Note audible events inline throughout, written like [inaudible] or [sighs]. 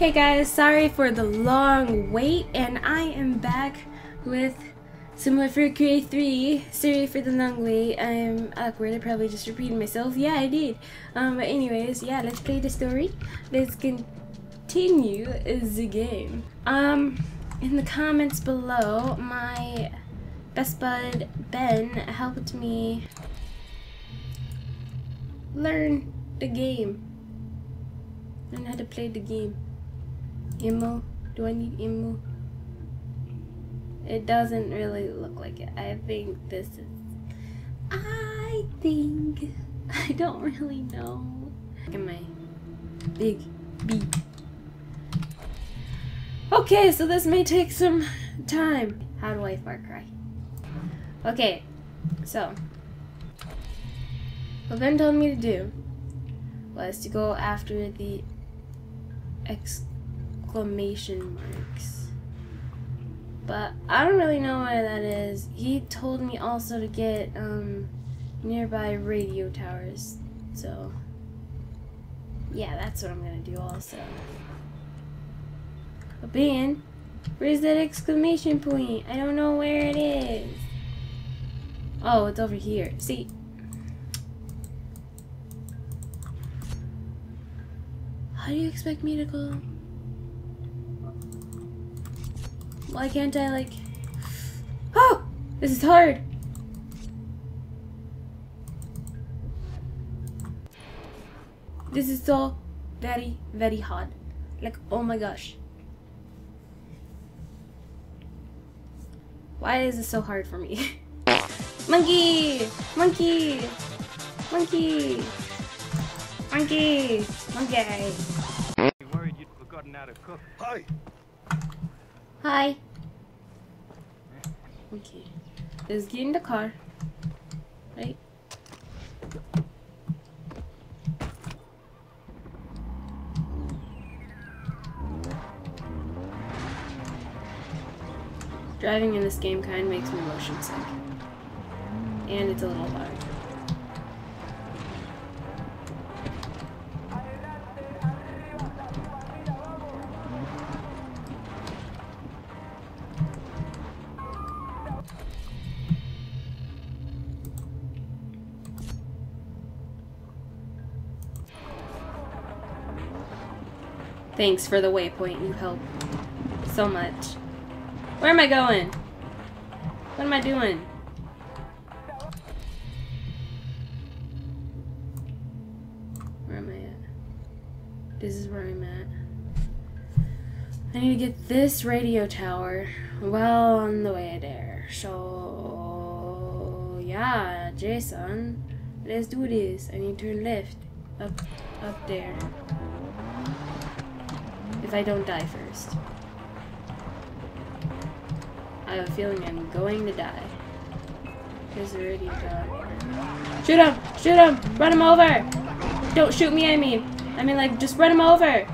Hey guys, sorry for the long wait, and I am back with Similar for Create 3. Sorry for the long wait. I'm awkward. I probably just repeated myself. Yeah, I did. Um, but anyways, yeah, let's play the story. Let's continue the game. Um, in the comments below, my best bud Ben helped me learn the game. Learn how to play the game. Ammo? Do I need ammo? It doesn't really look like it. I think this is... I think... [laughs] I don't really know. Look at my big beak. Okay, so this may take some time. How do I Far Cry? Okay, so... What Ben told me to do was to go after the exclamation marks but I don't really know why that is. He told me also to get um, nearby radio towers, so yeah, that's what I'm gonna do also. But Ben, where's that exclamation point? I don't know where it is. Oh, it's over here. See? How do you expect me to go? Why can't I, like... Oh! This is hard! This is so very, very hard. Like, oh my gosh. Why is this so hard for me? [laughs] monkey! Monkey! Monkey! Monkey! Monkey! worried Hi. Okay. Let's get in the car. Right? Driving in this game kind of makes me motion sick. And it's a little hard. Thanks for the waypoint. You help so much. Where am I going? What am I doing? Where am I at? This is where I'm at. I need to get this radio tower well on the way there. So, yeah, Jason, let's do this. I need to turn left up, up there if I don't die first. I have a feeling I'm going to die. He's already died. Shoot him! Shoot him! Run him over! Don't shoot me, I mean. I mean, like, just run him over!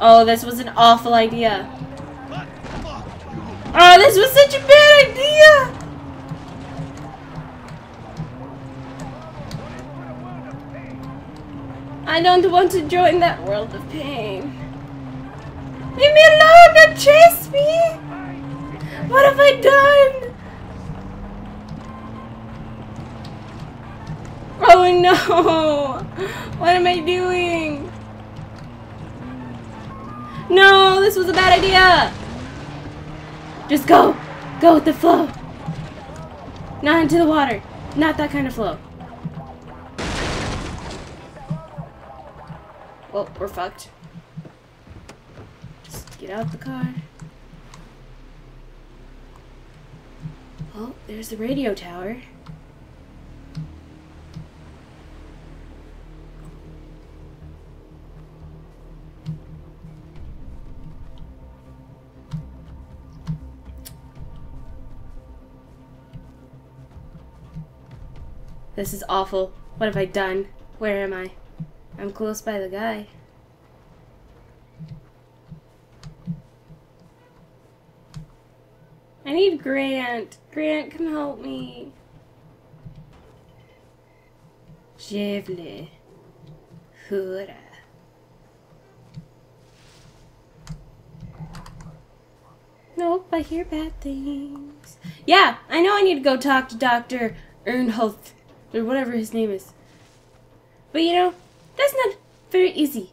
Oh, this was an awful idea. Oh, this was such a bad idea! I don't want to join that world of pain. Leave me alone! Don't chase me! What have I done? Oh no! [laughs] What am I doing? No, this was a bad idea! Just go! Go with the flow! Not into the water. Not that kind of flow. Well, we're fucked. Just get out the car. Oh, there's the radio tower. This is awful. What have I done? Where am I? I'm close by the guy. I need Grant. Grant, come help me. Jevle. Hurra. Nope, I hear bad things. Yeah, I know I need to go talk to Dr. Earnhardt, or whatever his name is. But you know, that's not very easy.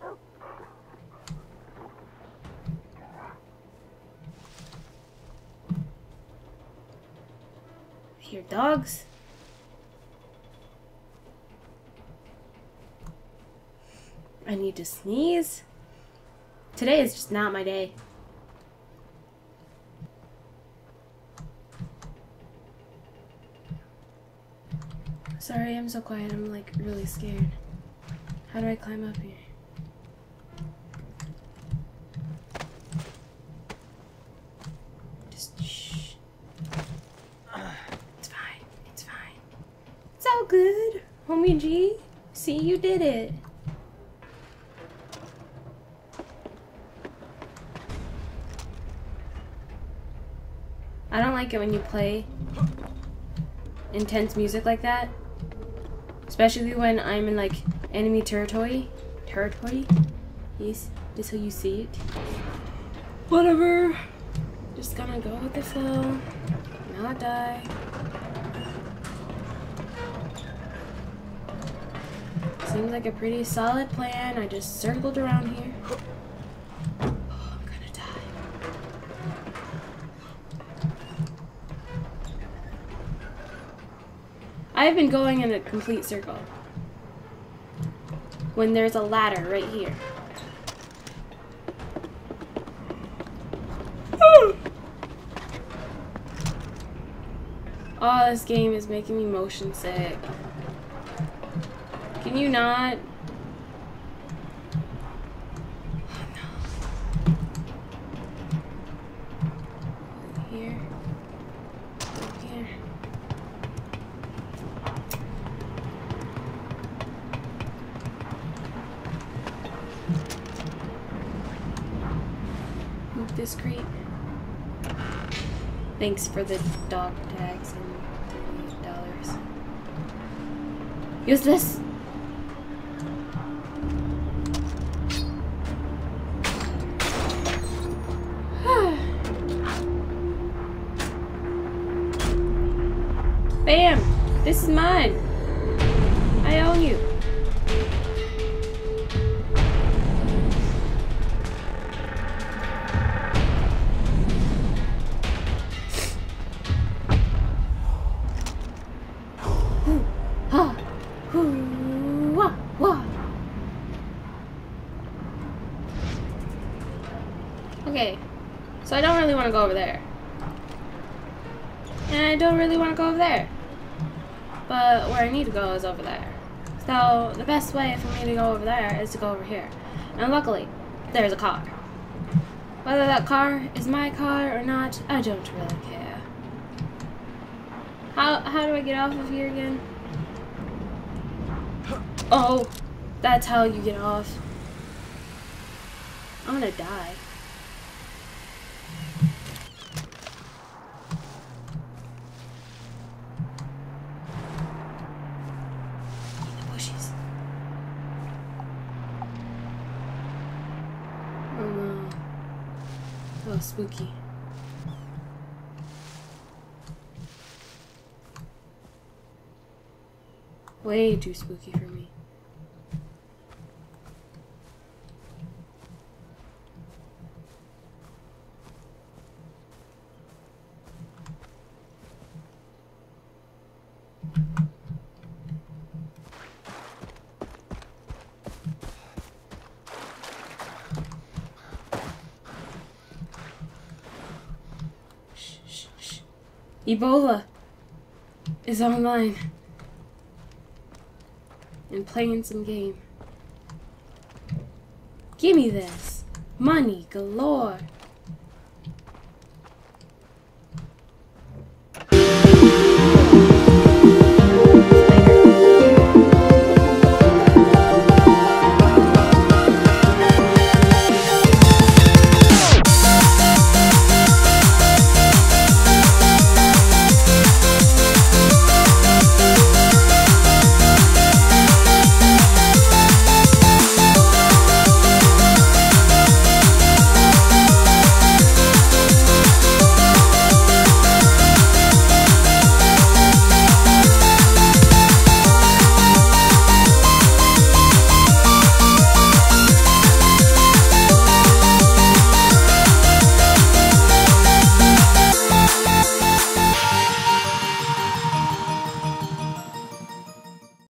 Hear dogs. I need to sneeze. Today is just not my day. Sorry, I'm so quiet. I'm like really scared. How do I climb up here? Just shh. It's fine. It's fine. It's all good. Homie G, see you did it. I don't like it when you play intense music like that. Especially when I'm in like enemy territory. Territory? Yes, just how you see it. Whatever. Just gonna go with the flow. Not die. Seems like a pretty solid plan. I just circled around here. Oh, I'm gonna die. I've been going in a complete circle. When there's a ladder right here. Oh, this game is making me motion sick. Can you not? Thanks for the dog tags and thirty dollars. Use this. [sighs] Bam! This is mine. Want to go over there. And I don't really want to go over there. But where I need to go is over there. So the best way for me to go over there is to go over here. And luckily, there's a car. Whether that car is my car or not, I don't really care. How, how do I get off of here again? Oh, that's how you get off. I'm gonna die. In the bushes. Oh no. Oh, spooky. Way too spooky for me. Shh, shh, shh. Ebola is online and playing some game. Give me this. Money galore.